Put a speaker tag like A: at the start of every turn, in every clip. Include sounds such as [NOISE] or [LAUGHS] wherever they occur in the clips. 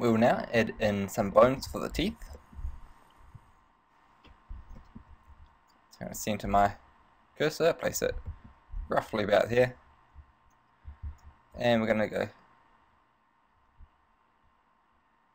A: We will now add in some bones for the teeth. So I'm going to center my cursor, place it roughly about here. And we're going to go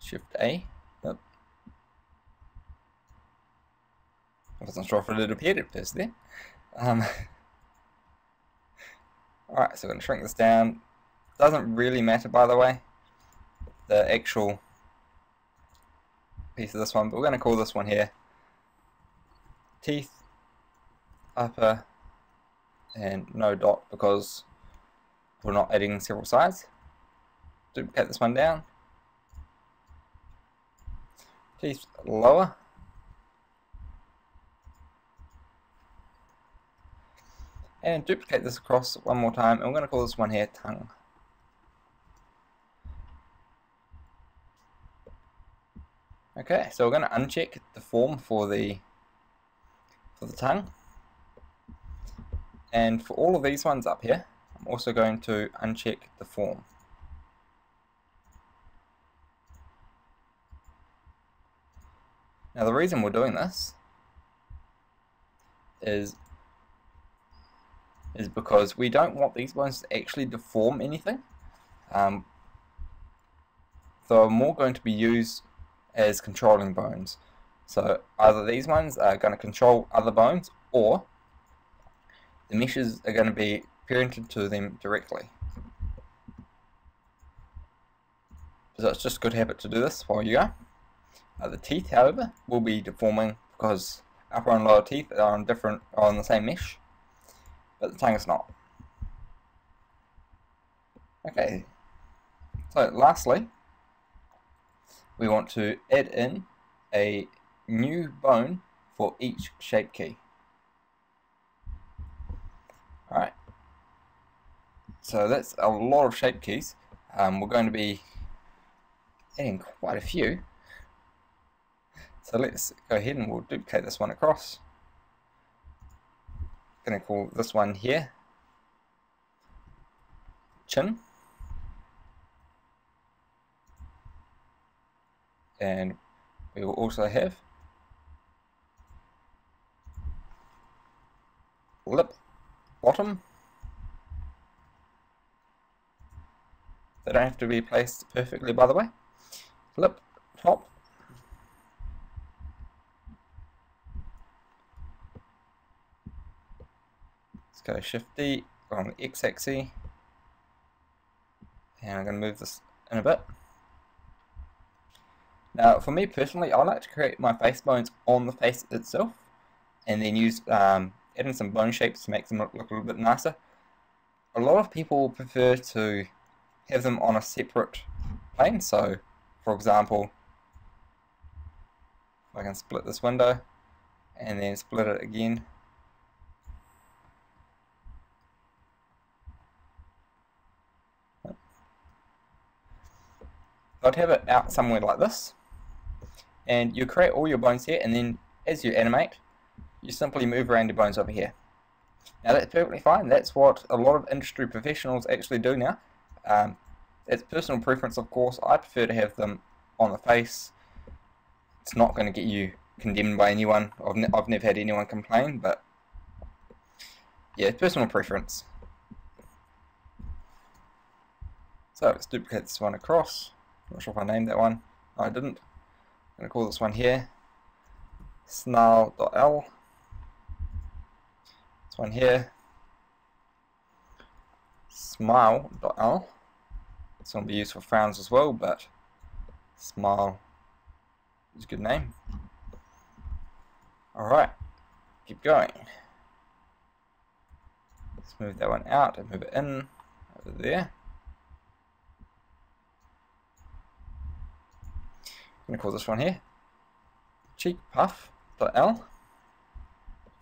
A: Shift A. Yep. I wasn't sure if it had appeared at first there. Um, [LAUGHS] Alright, so we're going to shrink this down. Doesn't really matter by the way, the actual piece of this one, but we're going to call this one here teeth, upper, and no dot because we're not adding several sides. Duplicate this one down. Teeth lower. And duplicate this across one more time, and we're going to call this one here tongue. Okay, so we're going to uncheck deform for the for the tongue. And for all of these ones up here, I'm also going to uncheck deform. Now the reason we're doing this is is because we don't want these ones to actually deform anything. Um, they're more going to be used as controlling bones. So either these ones are going to control other bones or the meshes are going to be parented to them directly. So it's just good habit to do this while you are. Uh, the teeth, however, will be deforming because upper and lower teeth are on different are on the same mesh, but the tongue is not. Okay. So lastly, we want to add in a new bone for each shape key. Alright. So that's a lot of shape keys. Um, we're going to be adding quite a few. So let's go ahead and we'll duplicate this one across. Going to call this one here chin. And we will also have lip bottom. They don't have to be placed perfectly by the way. Lip top let's go Shift D on the X axis and I'm going to move this in a bit. Now for me personally I like to create my face bones on the face itself and then use um, add in some bone shapes to make them look, look a little bit nicer. A lot of people prefer to have them on a separate plane. So for example I can split this window and then split it again. I'd have it out somewhere like this and you create all your bones here and then as you animate you simply move around your bones over here. Now that's perfectly fine, that's what a lot of industry professionals actually do now. Um, it's personal preference of course, I prefer to have them on the face. It's not going to get you condemned by anyone, I've, ne I've never had anyone complain, but yeah, personal preference. So let's duplicate this one across. Not sure if I named that one. I didn't. I'm going to call this one here snarl.l. This one here smile.l. It's going to be used for frowns as well, but smile is a good name. Alright, keep going. Let's move that one out and move it in over there. I'm going to call this one here cheek puff L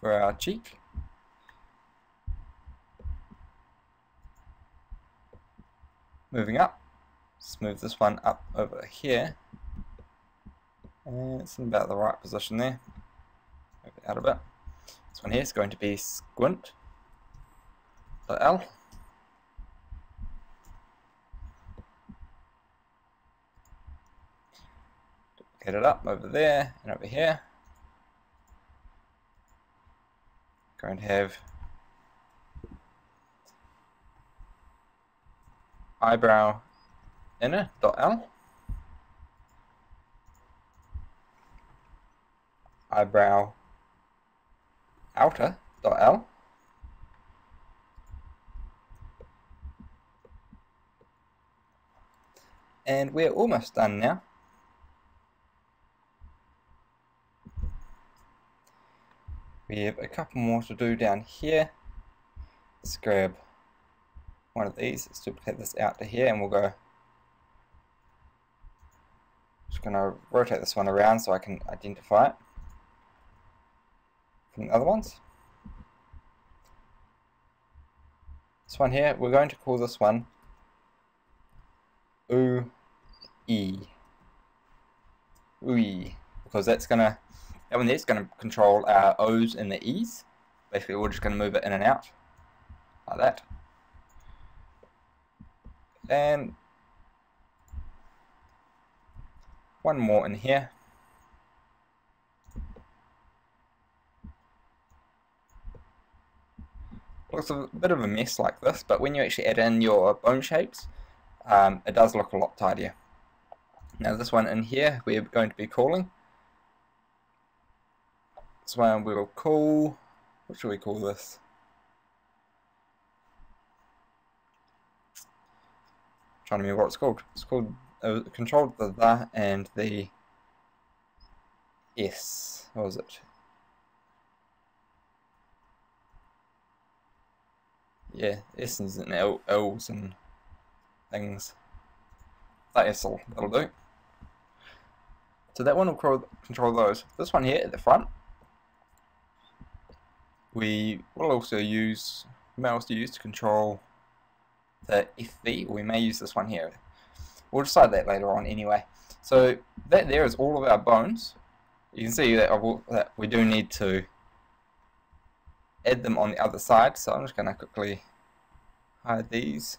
A: for our cheek. Moving up, let's move this one up over here. And it's in about the right position there. Move it out a bit. This one here is going to be squint L. get it up over there and over here. Going to have eyebrow inner dot L. Eyebrow outer dot L. And we're almost done now we have a couple more to do down here. Let's grab one of these. Let's duplicate this out to here and we'll go. Just going to rotate this one around so I can identify it from the other ones. This one here we're going to call this one U E Ui because that's gonna that one there's gonna control our O's and the E's. Basically we're just gonna move it in and out like that. And one more in here. Looks a bit of a mess like this, but when you actually add in your bone shapes, um, it does look a lot tidier. Now this one in here we're going to be calling. This one we will call, what should we call this? I'm trying to remember what it's called. It's called, uh, controlled the the and the S. What was it? Yeah, S's and L, L's and things. That all that'll do. So that one will control those. This one here at the front, we will also use, may also use to control the FV, we may use this one here. We'll decide that later on anyway. So that there is all of our bones. You can see that, that we do need to add them on the other side, so I'm just going to quickly hide these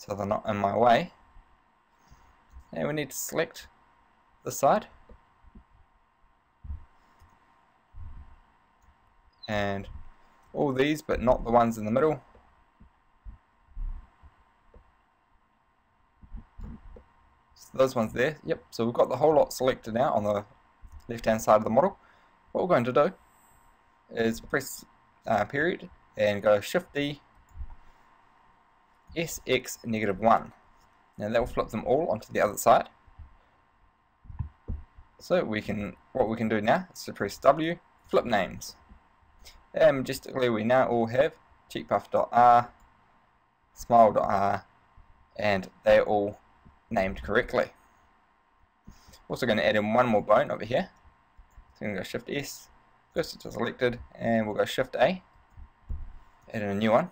A: so they're not in my way. And we need to select the side. And all these, but not the ones in the middle. So those ones there, yep, so we've got the whole lot selected now on the left hand side of the model. What we're going to do is press uh, period and go shift D sx negative 1. Now that will flip them all onto the other side. So we can, what we can do now is to press W, flip names. And majestically we now all have cheekpuff.r, smile.r, and they're all named correctly. Also going to add in one more bone over here. So I'm going to go Shift S, go to selected, and we'll go Shift A, add in a new one.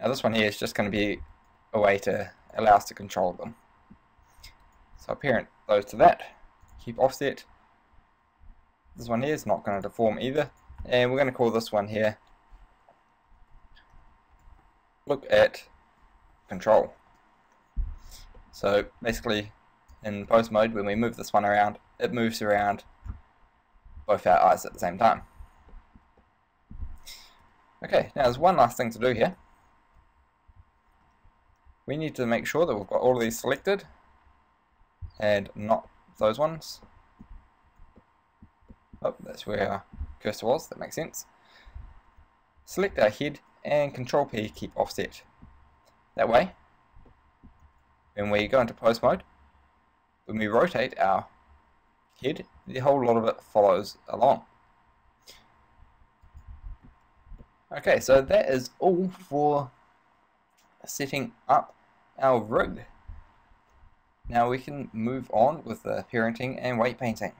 A: Now this one here is just going to be a way to allow us to control them. So parent those to that, keep offset. This one here is not going to deform either. And we're going to call this one here look at control. So basically in pose mode when we move this one around it moves around both our eyes at the same time. Okay, now there's one last thing to do here we need to make sure that we've got all of these selected and not those ones. Oh, that's where our cursor was, that makes sense. Select our head and Control P keep offset. That way, when we go into pose mode, when we rotate our head, the whole lot of it follows along. Okay, so that is all for setting up our rig. Now we can move on with the parenting and weight painting.